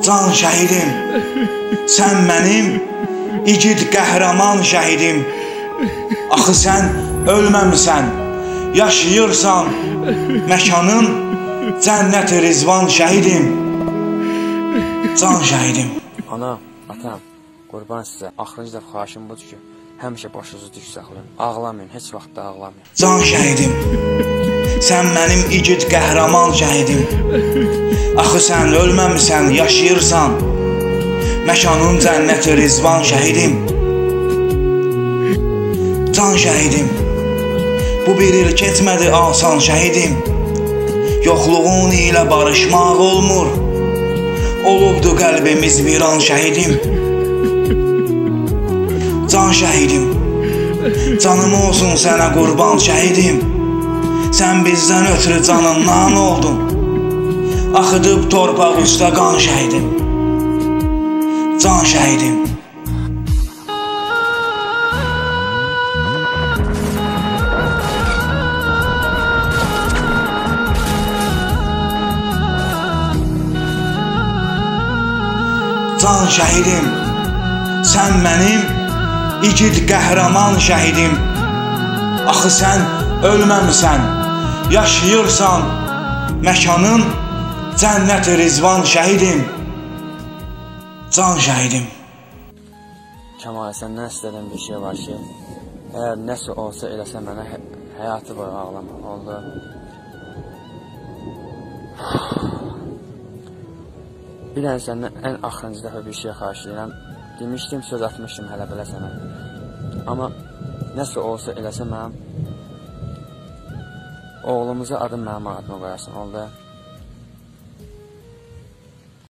Can şəhidim. Sən mənim igid qəhrəman şəhidim. Axı sən ölməmisən. Yaşayırsan. Məkanın cənnət rizvan şəhidim. Can şəhidim. Ana, atam, qurban sizə. Axırıncı dəfə xahişim budur ki, həmişə başınızı dik saxlayın. Ağlamayın, heç vaxt da ağlamayın. Can şəhidim. Sən mənim igid qəhrəman şəhidim. Axı sən ölməmisən, yaşayırsan. Məkanın cənnət rizvan şəhidim. Can şəhidim. Bu bir il keçmədi asan şəhidim. Yoxluğun ilə barışmaq olmur. Olubdu qəlbimiz viran şəhidim. Can şəhidim. Canım olsun sənə qurban şəhidim. Sən bizdən ötürü canından oldun. Axıdıb torpaq üstə qan şəhidim. Can şəhidim. Can şəhidim. Sən mənim igid qəhrəman şəhidim. Axı sən ölməmisən, yaşayırsan. Məkanın cənnət rizvan şəhidim. Can şəhidim. Kəmal, səndən istədiyim bir şey var ki, əgər nəsə olsa eləsə mənə hə həyatı boyu ağlama. Oldu. Bir dənə səndən ən axırıncı dəfə bir şey xahiş edirəm. Demişdim, söz atmışdım hələ belə sənə. Amma nəsə olsa eləsə mənim oğlumuza adım mənim adımı qoyasan. Onda